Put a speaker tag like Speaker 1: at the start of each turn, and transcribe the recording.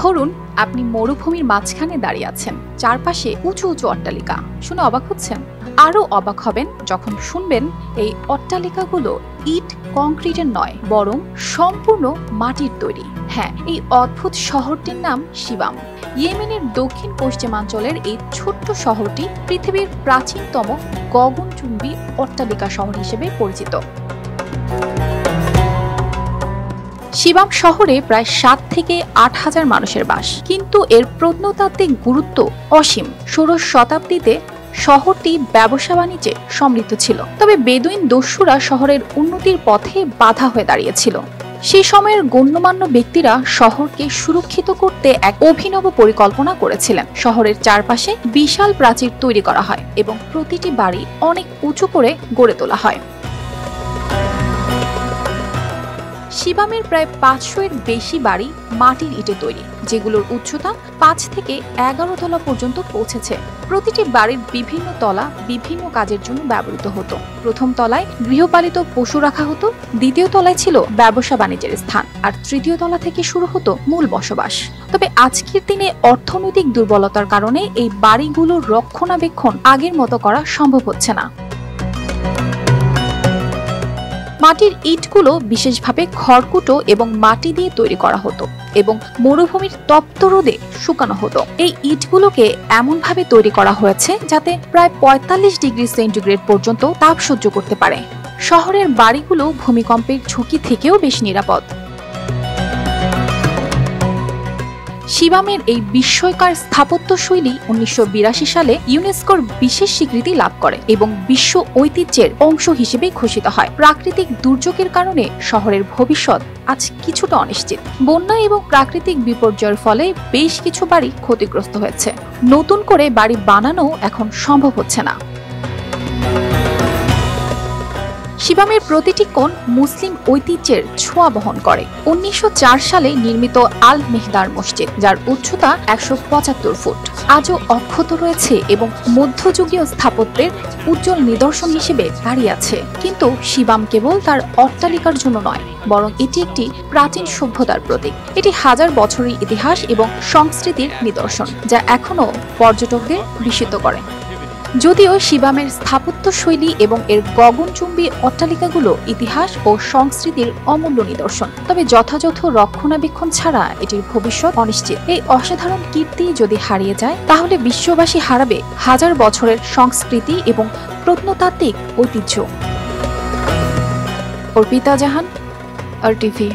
Speaker 1: ধরুন, আপনি মরুভূমির মাঝখানে দাঁড়িয়ে আছেন, চারপাশে উঁচু উঁচু অট্টালিকা। শুনে অবাক হচ্ছেন? আরও অবাক হবেন যখন শুনবেন এই অট্টালিকাগুলো ইট, কংক্রিটের নয়, বরং সম্পূর্ণ মাটির তৈরি। হ্যাঁ এই অদ্ভুত শহরটির নাম শিবাম। ইয়েমেনের দক্ষিণ পশ্চিমাঞ্চলের এই ছোট্ট শহরটি পৃথিবীর প্রাচীনতম গগনচুম্বী অট্টালিকা শহর হিসেবে পরিচিত। শিবাম শহরে প্রায় সাত থেকে আট হাজার মানুষের বাস। কিন্তু এর প্রত্নতাত্ত্বিক গুরুত্ব অসীম। ষোড়শ শতাব্দীতে শহরটি ব্যবসা বাণিজ্যে সমৃদ্ধ ছিল। তবে বেদুইন দস্যুরা শহরের উন্নতির পথে বাধা হয়ে দাঁড়িয়েছিল। সে সময়ের গণ্যমান্য ব্যক্তিরা শহরকে সুরক্ষিত করতে এক অভিনব পরিকল্পনা করেছিলেন। শহরের চারপাশে বিশাল প্রাচীর তৈরি করা হয় এবং প্রতিটি বাড়ি অনেক উঁচু করে গড়ে তোলা হয়। শিবামের প্রায় পাঁচশো এর বেশি বাড়ি মাটির ইটে তৈরি, যেগুলোর উচ্চতা পাঁচ থেকে এগারো তলা পর্যন্ত পৌঁছেছে। প্রতিটি বাড়ির বিভিন্ন তলা বিভিন্ন কাজের জন্য ব্যবহৃত হতো। প্রথম তলায় গৃহপালিত পশু রাখা হতো, দ্বিতীয় তলায় ছিল ব্যবসা বাণিজ্যের স্থান, আর তৃতীয় তলা থেকে শুরু হতো মূল বসবাস। তবে আজকের দিনে অর্থনৈতিক দুর্বলতার কারণে এই বাড়িগুলোর রক্ষণাবেক্ষণ আগের মতো করা সম্ভব হচ্ছে না। মাটির ইটগুলো বিশেষভাবে খড়কুটো এবং মাটি দিয়ে তৈরি করা হতো এবং মরুভূমির তপ্ত রোদে শুকানো হতো। এই ইটগুলোকে এমনভাবে তৈরি করা হয়েছে যাতে প্রায় পঁয়তাল্লিশ ডিগ্রি সেন্টিগ্রেড পর্যন্ত তাপ সহ্য করতে পারে। শহরের বাড়িগুলো ভূমিকম্পের ঝুঁকি থেকেও বেশ নিরাপদ। শিবামের এই বিস্ময়কার স্থাপত্য শৈলী উনিশশো বিরাশি সালে ইউনেস্কোর বিশেষ স্বীকৃতি লাভ করে এবং বিশ্ব ঐতিহ্যের অংশ হিসেবে ঘোষিত হয়। প্রাকৃতিক দুর্যোগের কারণে শহরের ভবিষ্যৎ আজ কিছুটা অনিশ্চিত। বন্যা এবং প্রাকৃতিক বিপর্যয়ের ফলে বেশ কিছু বাড়ি ক্ষতিগ্রস্ত হয়েছে। নতুন করে বাড়ি বানানো এখন সম্ভব হচ্ছে না। শিবামের প্রতিটি কোণ মুসলিম ঐতিহ্যের ছোঁয়া বহন করে। উনিশশো চার সালে নির্মিত আল মেহদার মসজিদ, যার উচ্চতা একশো পঁচাত্তর ফুট। আজও অক্ষত রয়েছে এবং মধ্যযুগীয় স্থাপত্যের উজ্জ্বল নিদর্শন হিসেবে দাঁড়িয়ে আছে। কিন্তু শিবাম কেবল তার অট্টালিকার জন্য নয়, বরং এটি একটি প্রাচীন সভ্যতার প্রতীক। এটি হাজার বছরের ইতিহাস এবং সংস্কৃতির নিদর্শন, যা এখনও পর্যটকদের বিস্মিত করে। যদিও শিবামের স্থাপত্য শৈলী এবং এর গগনচুম্বী অট্টালিকাগুলো ইতিহাস ও সংস্কৃতির অমূল্য নিদর্শন। তবে যথাযথ রক্ষণাবেক্ষণ ছাড়া এটির ভবিষ্যৎ অনিশ্চিত। এই অসাধারণ কীর্তি যদি হারিয়ে যায়, তাহলে বিশ্ববাসী হারাবে হাজার বছরের সংস্কৃতি এবং প্রত্নতাত্ত্বিক ঐতিহ্য। Arpita Jahan, R TV.